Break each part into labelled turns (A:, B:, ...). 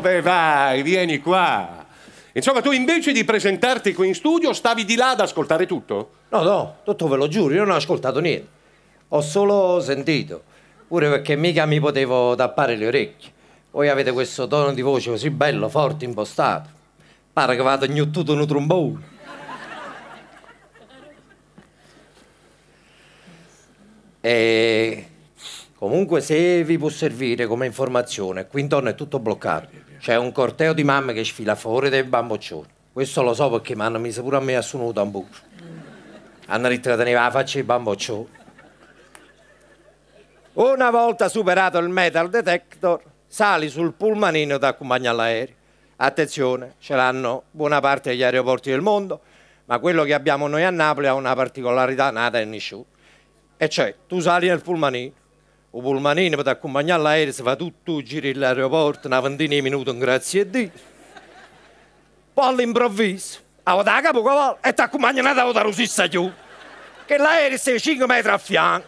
A: beh, vai, vieni qua. Insomma, tu invece di presentarti qui in studio stavi di là ad ascoltare tutto?
B: No, no, tutto ve lo giuro, io non ho ascoltato niente. Ho solo sentito, pure perché mica mi potevo tappare le orecchie. Voi avete questo tono di voce così bello, forte, impostato. Pare che vado gnuttuto un trombone. E comunque se vi può servire come informazione, qui intorno è tutto bloccato. C'è un corteo di mamme che sfila fuori dai bamboccioni. Questo lo so perché mi hanno messo pure a me a suono tamburo. Hanno detto teneva la faccia di bamboccioni. Una volta superato il metal detector, sali sul pullmanino da accompagnare l'aereo. Attenzione, ce l'hanno buona parte degli aeroporti del mondo, ma quello che abbiamo noi a Napoli ha una particolarità nata in nessuno. E cioè, tu sali nel pullmanino, il pullmanino per accompagnare l'aereo, si fa tutto, giri l'aeroporto, una ventina di minuti, grazie a Dio. Poi all'improvviso, a da capo cavallo e ti accompagna da da rosissa giù. Che l'aereo sta 5 metri a fianco.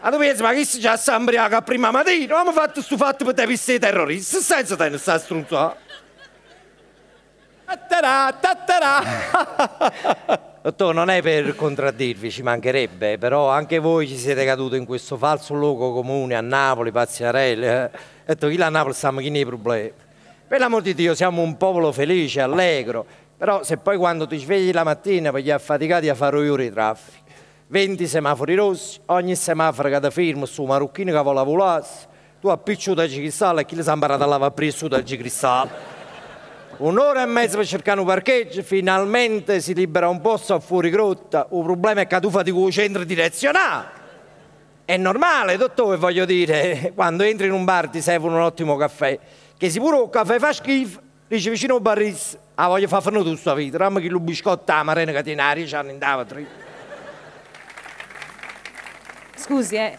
B: A tu pensi, ma chi si già sta imbriaco a prima mattina? Abbiamo fatto questo fatto per te piste terroristi, senza te ne sta strunzando. Tattarà, tattarà. Dottor, non è per contraddirvi, ci mancherebbe, però anche voi ci siete caduti in questo falso luogo comune a Napoli, Pazziarelli. Eh? Detto, chi a Napoli stiamo chi nei problemi. Per l'amor di Dio, siamo un popolo felice, allegro, però se poi quando ti svegli la mattina per gli affaticati a fare ore di traffico, 20 semafori rossi, ogni semaforo che ti ferma su un che vuole volare, tu appicci da cristallo e chi le sa imparare a lavare presso dal cristallo. Un'ora e mezza per cercare un parcheggio, finalmente si libera un posto a fuori grotta. Il problema è che tu fai il centro direzionale. È normale, dottore, voglio dire, quando entri in un bar ti servono un ottimo caffè, che sicuro il caffè fa schifo, dice vicino al barista, ah voglio fare finire tutta la vita, ramma che lo biscotto a marena che tiene aria, ci hanno indava tre.
C: Scusi, eh,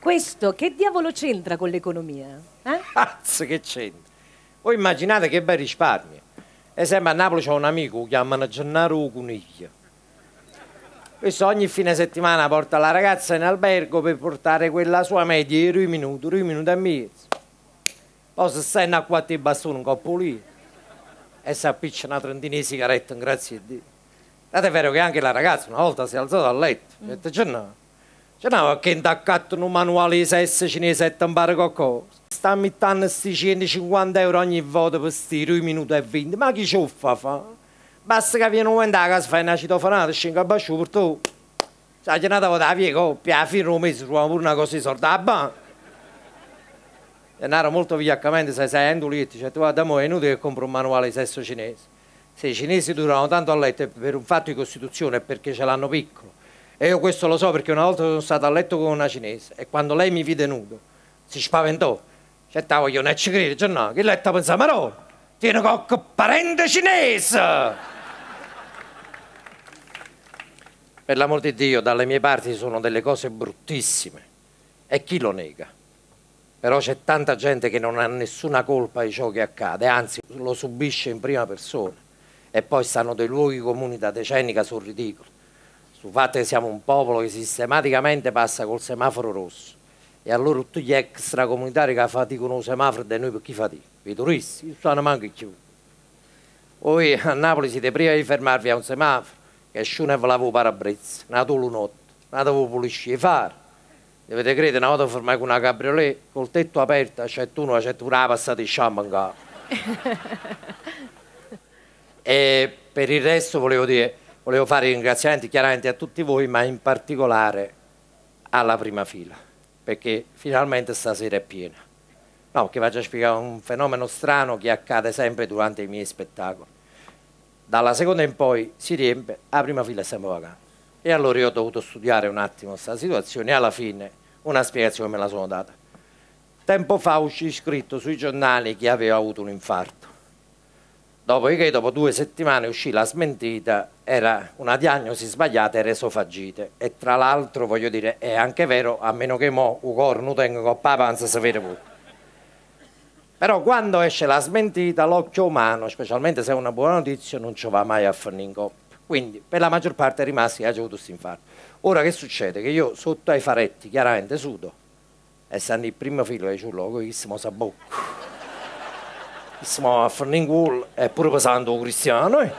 C: questo che diavolo c'entra con l'economia? Eh?
B: Cazzo, che c'entra? Voi immaginate che bei risparmi. Esempio, a Napoli c'è un amico che chiamano Gennaro Cuniglia. Questo ogni fine settimana porta la ragazza in albergo per portare quella sua media di due minuti, due minuti e mezzo. Poi se stai a quattro bastoni un po' lì e si appiccia una trentina di sigarette, grazie a Dio. È vero che anche la ragazza una volta si è alzata dal letto e ha detto, Gennaro, Gennaro, che intaccato un manuale di sesso cinese e ti impara qualcosa? Sta mettendo questi 150 euro ogni volta per sti 2 minuti e 20. Ma chi ci fa fa? Basta che viene un momento a casa, fai una citofonata, scendi a tu. Sai, giornata vado a via coppia, alla fine un mese troviamo pure una cosa di sorda a banca. Denaro molto vigliaccamente, sai, sei endolito, cioè tu guarda, è inutile che compro un manuale di sesso cinese. Se i cinesi durano tanto a letto per un fatto di costituzione è perché ce l'hanno piccolo. E io questo lo so perché una volta sono stato a letto con una cinese e quando lei mi vide nudo si spaventò c'è ta voglio non ci crede, cioè no, che lei sta pensando, ma no, tiene qualche parente cinese. Per l'amor di Dio, dalle mie parti sono delle cose bruttissime. E chi lo nega? Però c'è tanta gente che non ha nessuna colpa di ciò che accade, anzi lo subisce in prima persona. E poi stanno dei luoghi comuni da decenni che sono ridicoli. Sul fatto che siamo un popolo che sistematicamente passa col semaforo rosso e allora tutti gli extracomunitari che faticano il semaforo da noi per chi fatica? I turisti, non stanno manco più. Voi a Napoli siete prima di fermarvi a un semaforo, che nessuno ve l'avevo parabrezza, nato notte, nato avevo pulisci i fari. Dovete credere, una volta fermai con una cabriolet, col tetto aperto, c'è tu, c'è tu, una passata di capo. e per il resto volevo dire, volevo fare ringraziamenti chiaramente a tutti voi, ma in particolare alla prima fila perché finalmente stasera è piena. No, che a spiegare un fenomeno strano che accade sempre durante i miei spettacoli. Dalla seconda in poi si riempie, la prima fila è sempre vacante. E allora io ho dovuto studiare un attimo questa situazione e alla fine una spiegazione me la sono data. Tempo fa uscì scritto sui giornali che aveva avuto un infarto. Dopodiché, dopo due settimane, uscì la smentita, era una diagnosi sbagliata, era esofagite. E tra l'altro, voglio dire, è anche vero, a meno che mo il cuore non tenga coppa panza sapere pure. Però quando esce la smentita, l'occhio umano, specialmente se è una buona notizia, non ci va mai a finire in coppa. Quindi, per la maggior parte rimasti ha avuto questo infarto. Ora che succede? Che io sotto ai faretti, chiaramente sudo, e stanno il primo filo di ciullo, con il sabocco Siamo a Ferningull e pure pesando cristiano. Eh.